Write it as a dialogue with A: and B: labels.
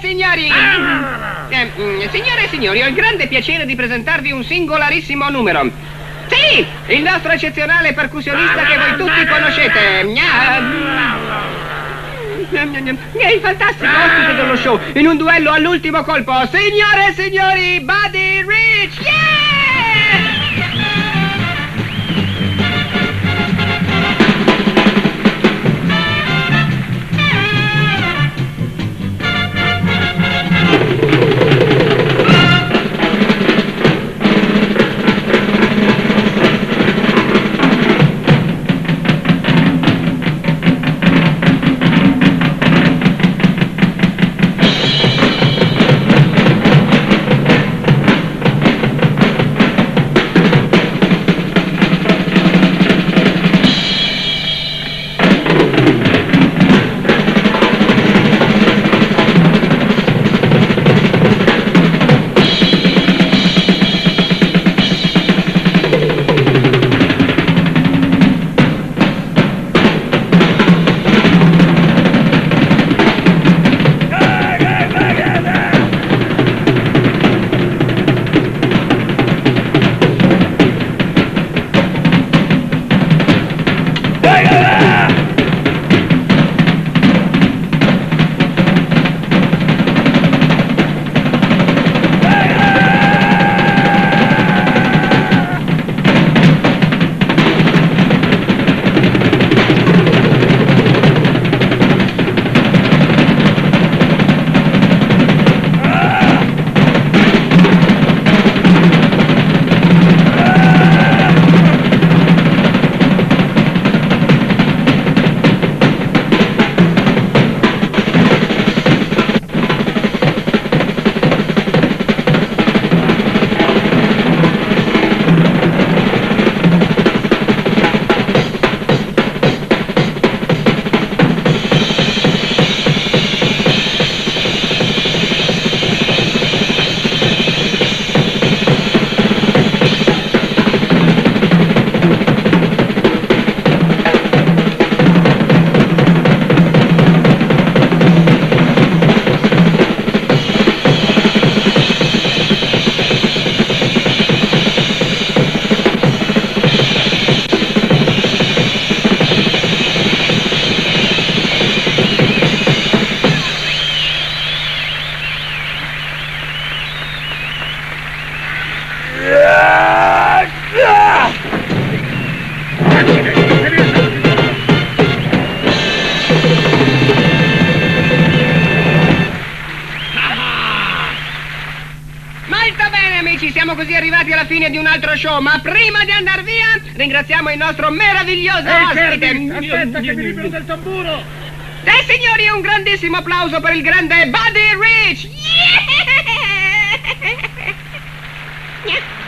A: signori! Eh, mm, signore e signori, ho il grande piacere di presentarvi un singolarissimo numero. Sì, il nostro eccezionale percussionista che voi tutti conoscete. È il fantastico ospite dello show in un duello all'ultimo colpo. Signore e signori, Buddy Rich! Yeah! Yeah. siamo così arrivati alla fine di un altro show, ma prima di andare via ringraziamo il nostro meraviglioso eh, ospite.
B: Fermi, aspetta che mi libero del tamburo!
A: E signori, un grandissimo applauso per il grande Buddy Rich! Yeah!